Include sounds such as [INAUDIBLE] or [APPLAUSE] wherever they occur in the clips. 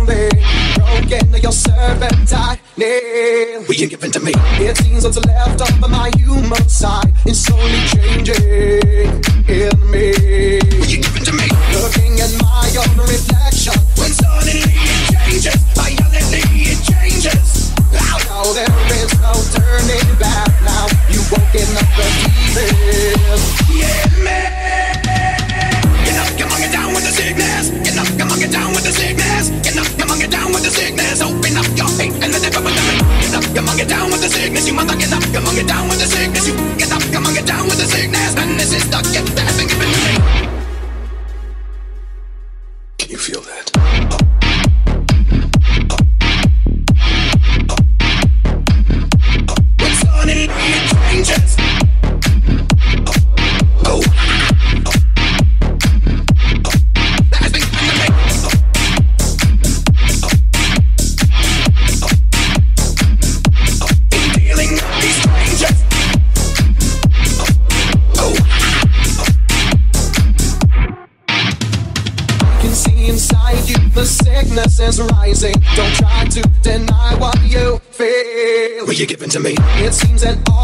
lonely, broken your servant I need. Will you give in to me? It seems what's left of my human side is slowly changing in me. Will you give in to me? Looking at my own reflection when suddenly it changes. sickness, you mother get up, come on, get down with the sickness, you. to me. It seems that all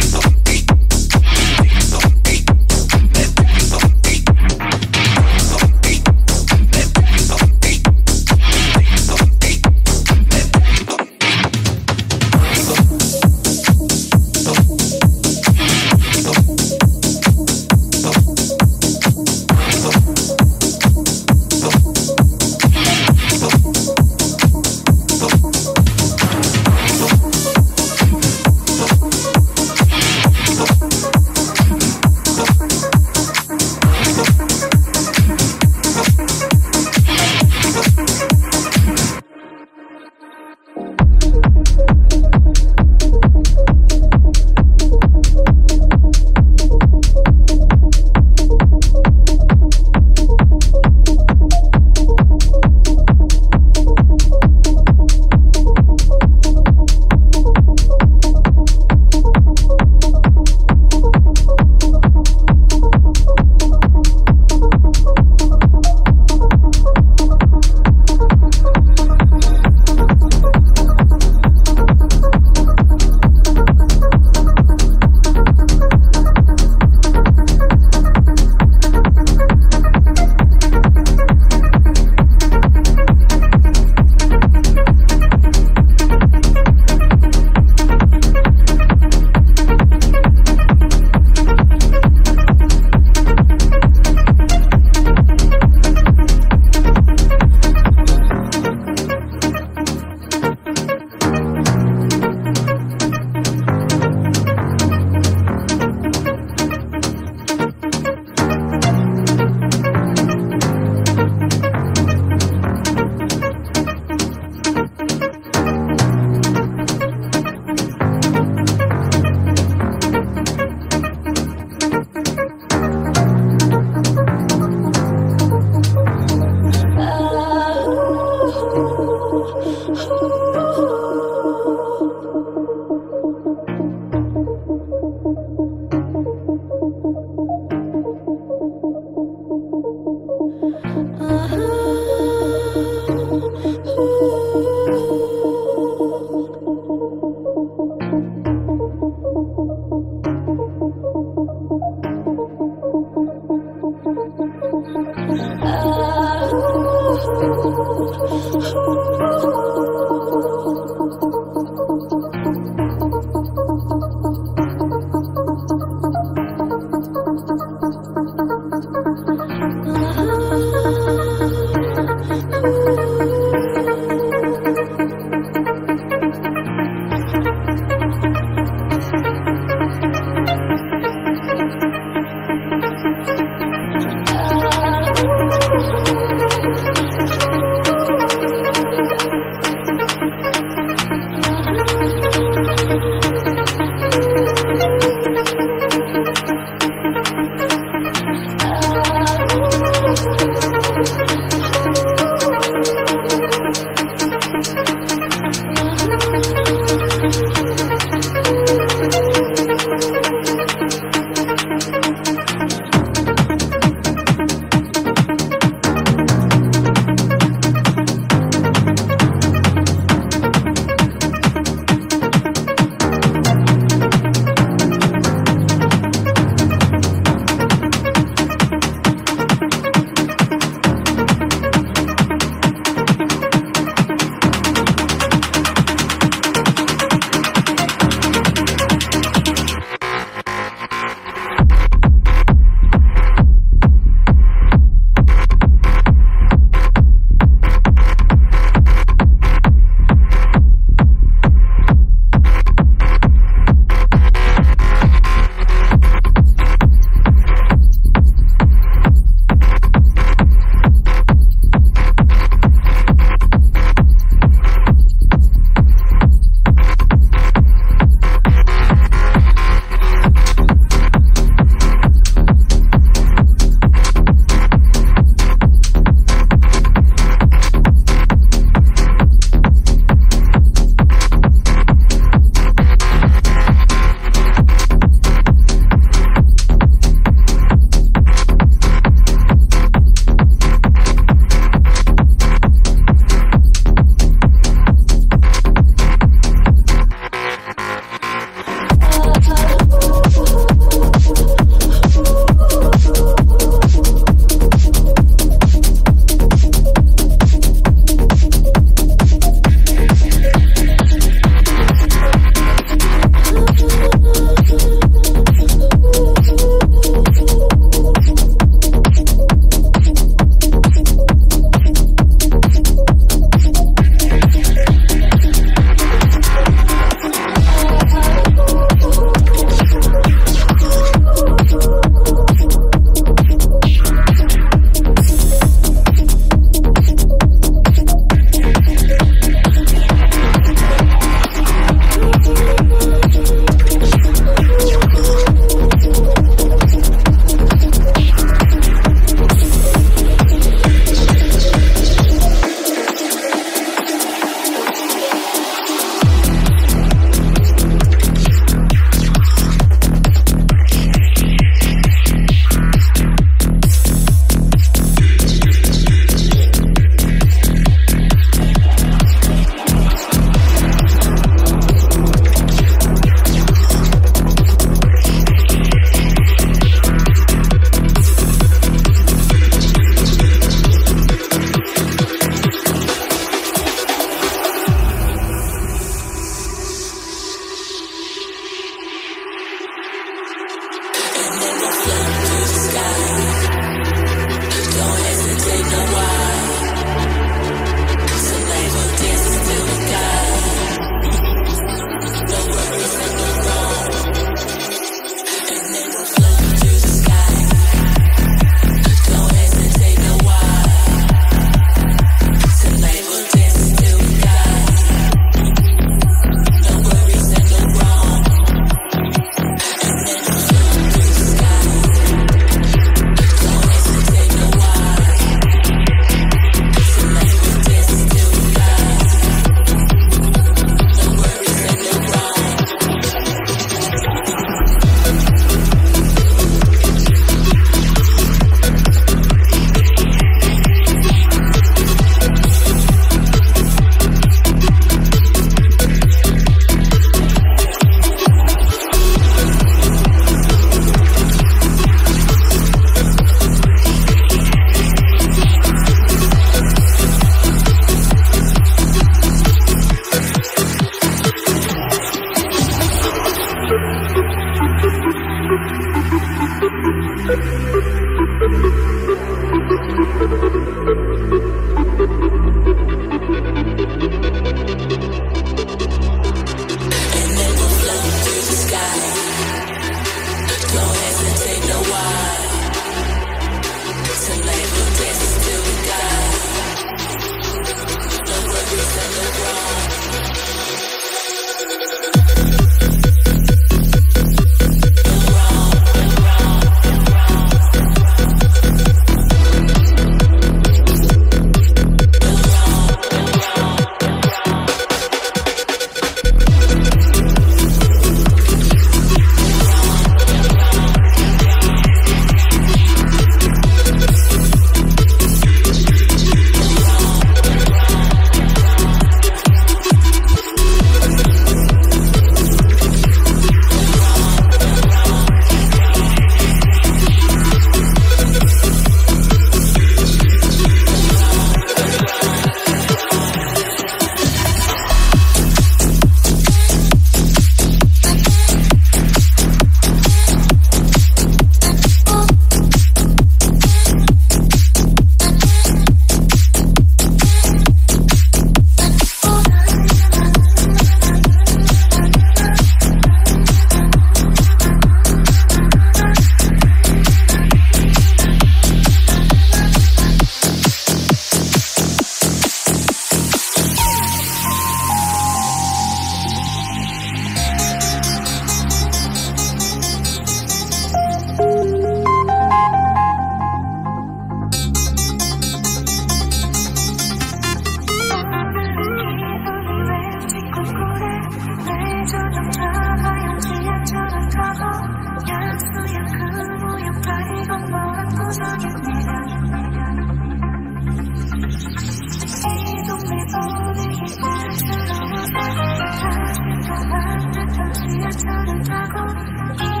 듯한 지하철을 타고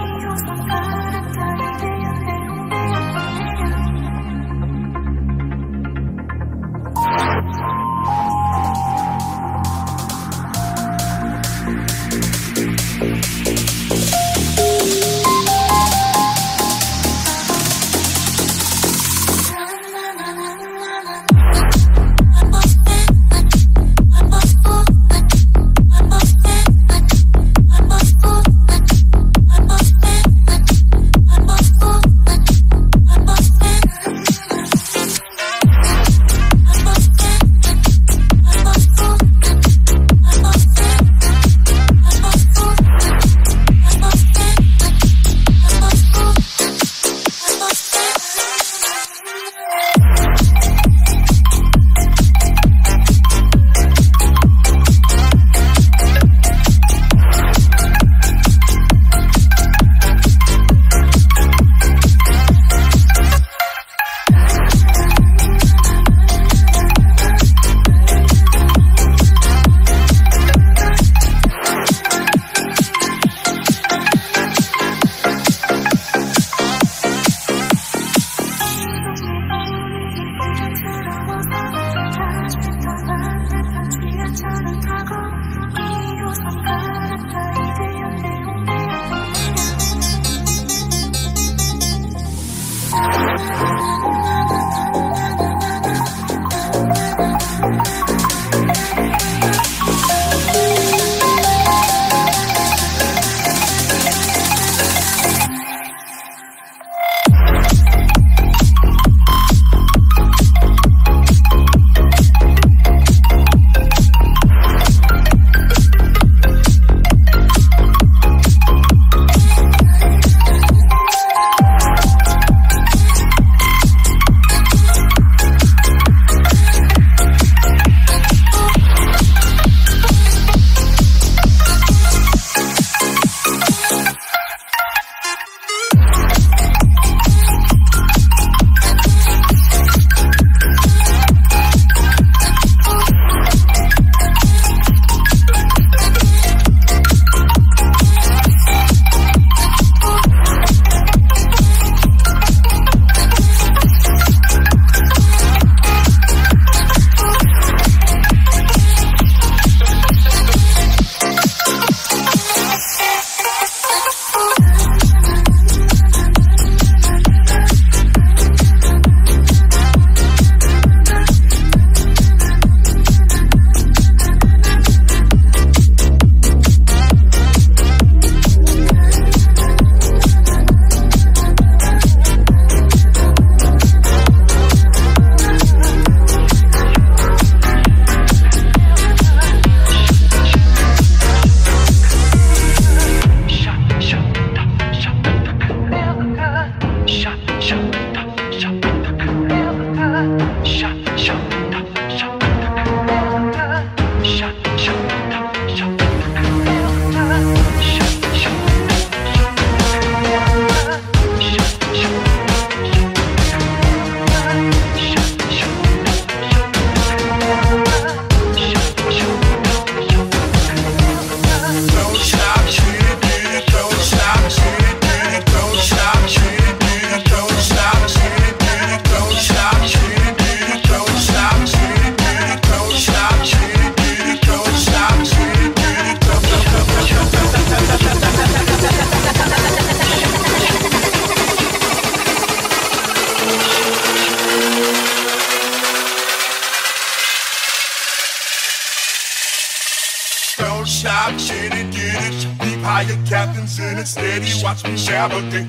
hire captains and instead he watch me navigate.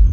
[LAUGHS]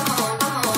I'm coming home.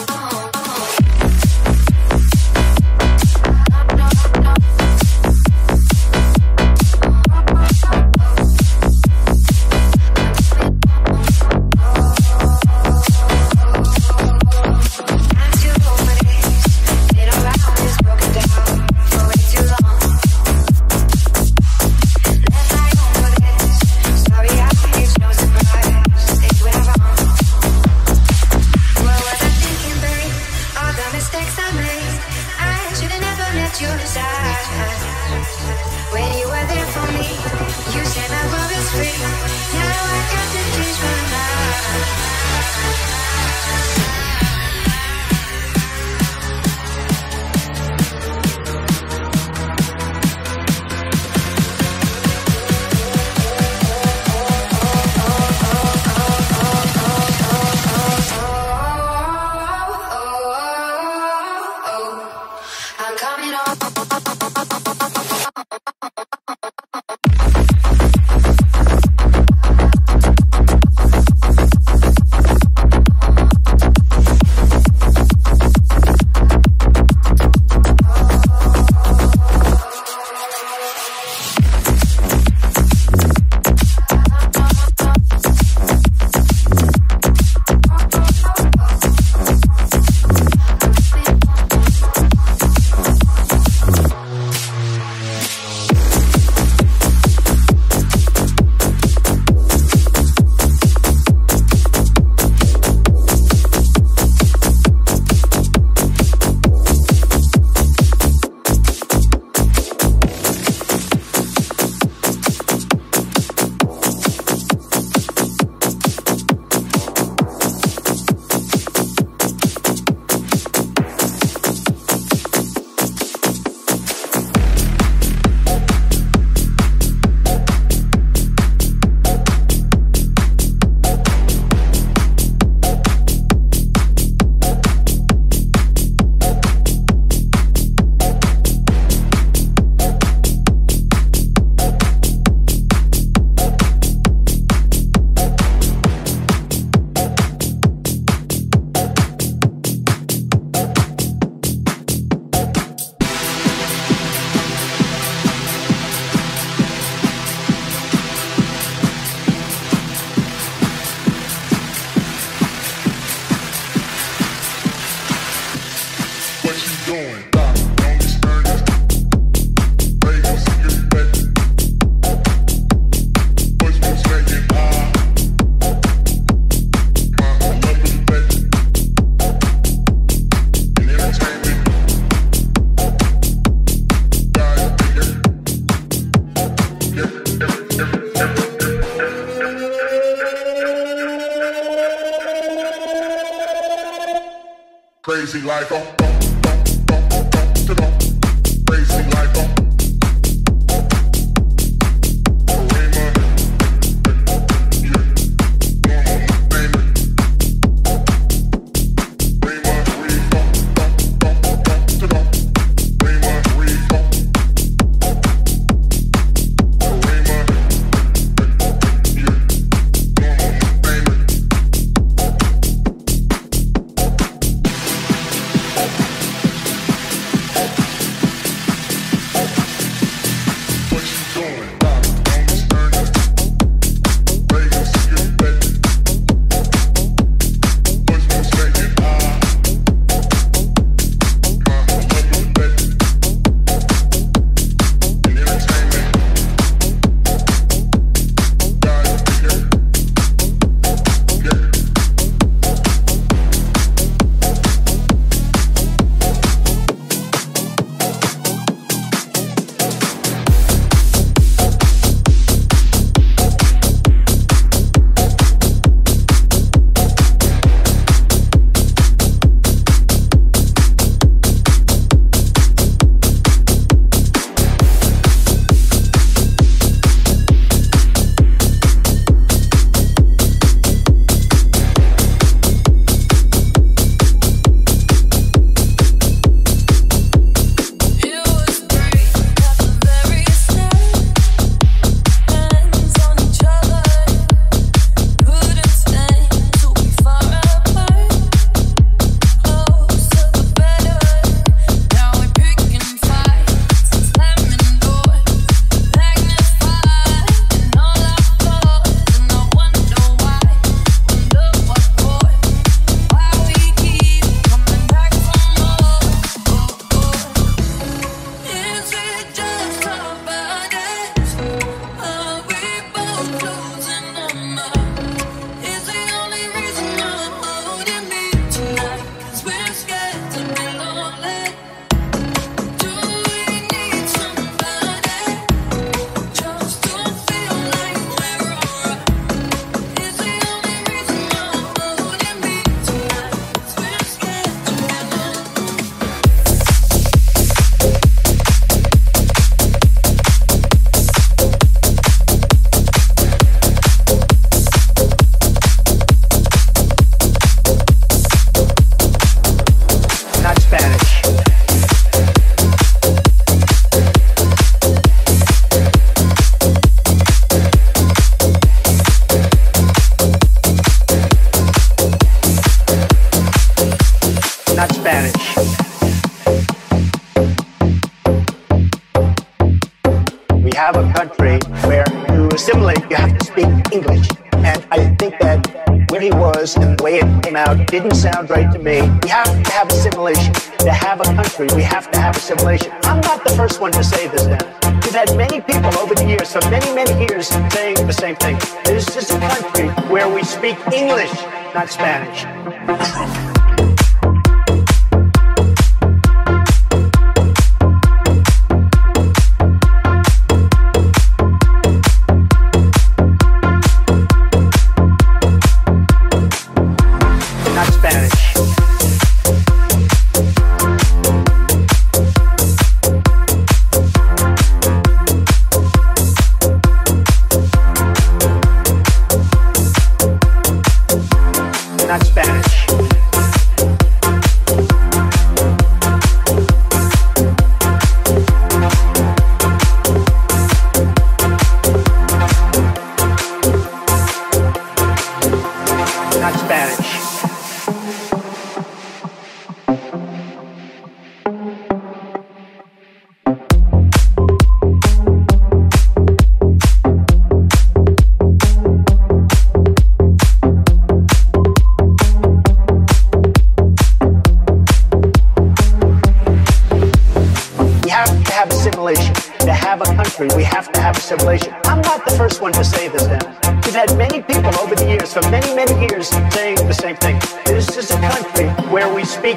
And the way it came out didn't sound right to me. We have to have assimilation. To have a country, we have to have assimilation. I'm not the first one to say this, Dennis. We've had many people over the years, for many, many years, saying the same thing. This is a country where we speak English, not Spanish.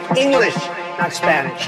speak English, not Spanish.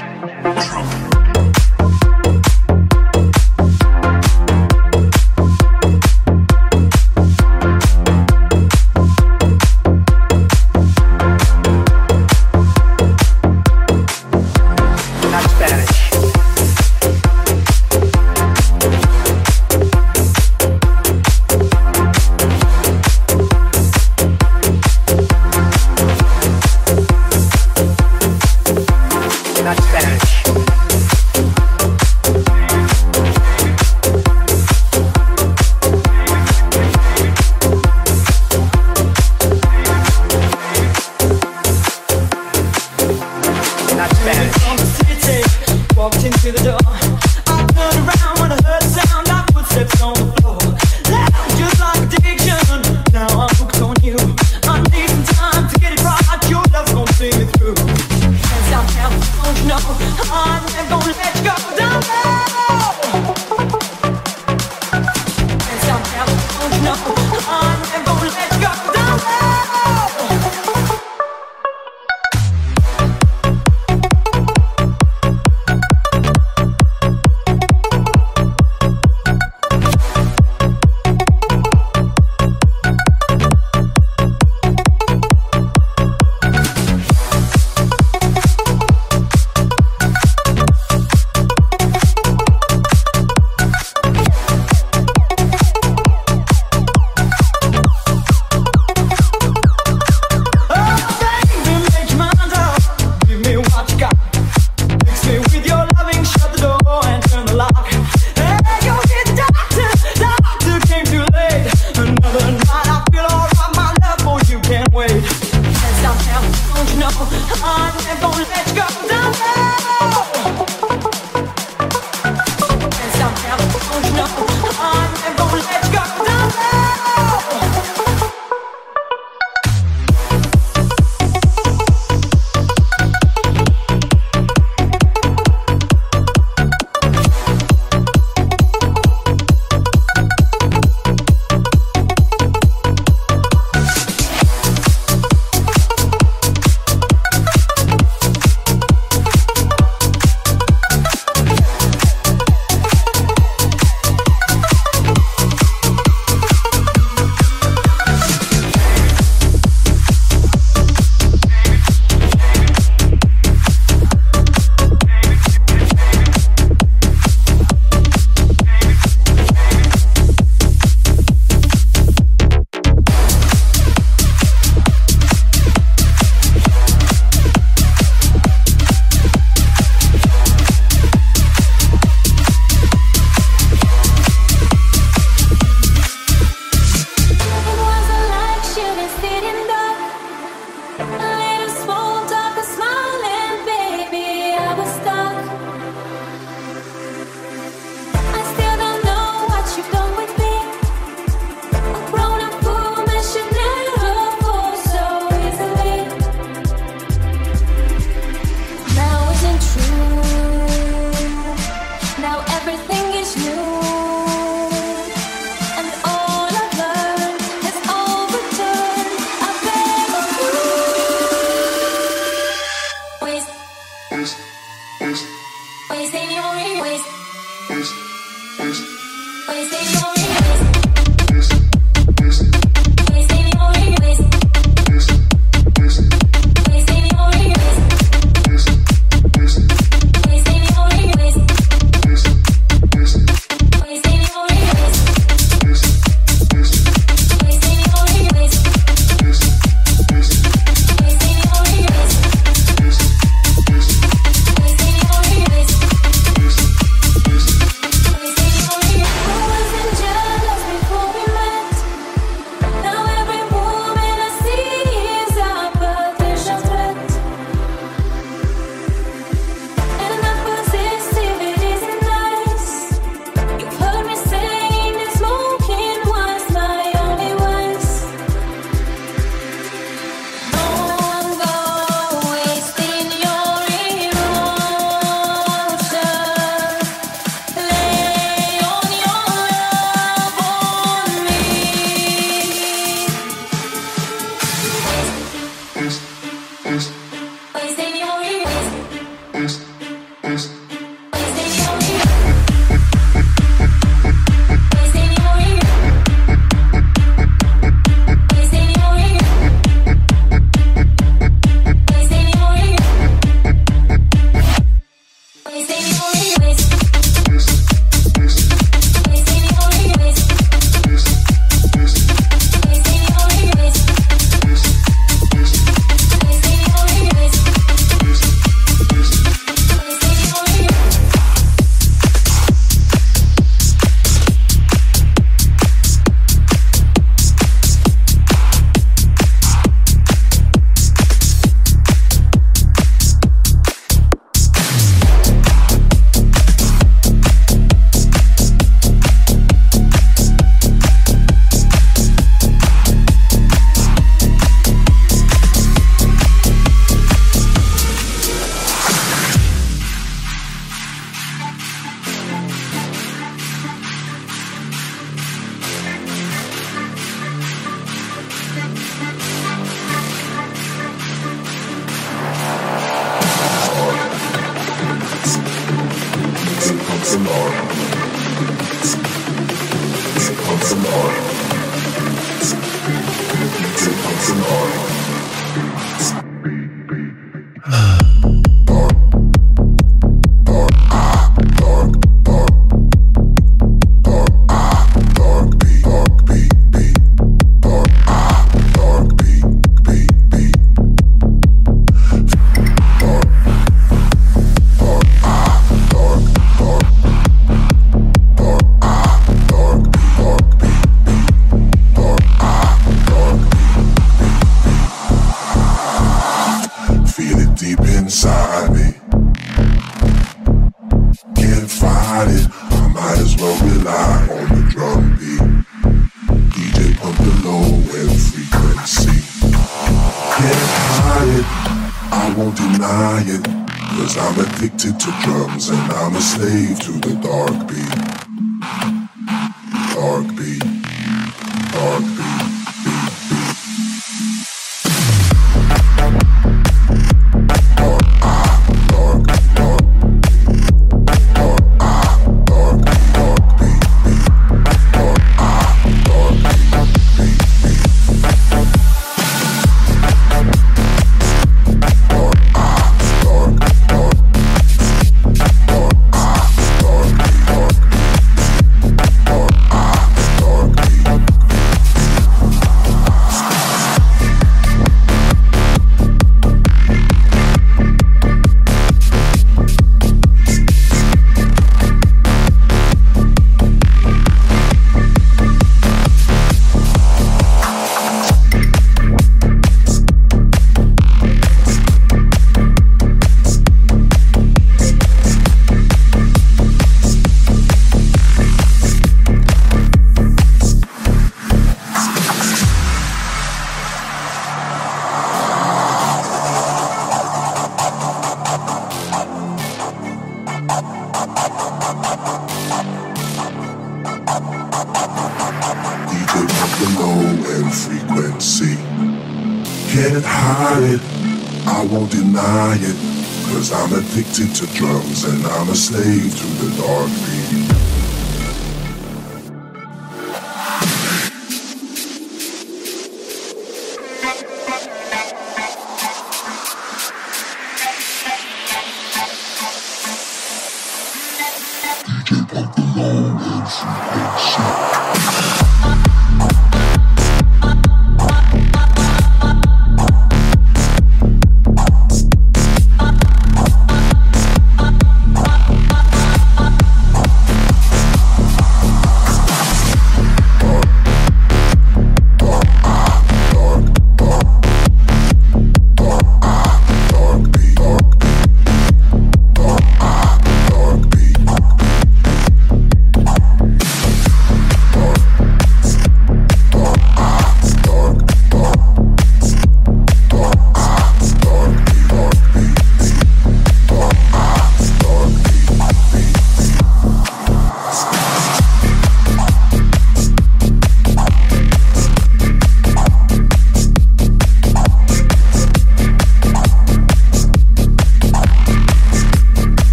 Can't hide it, I'm addicted to drums and I'm a slave to the dark beat.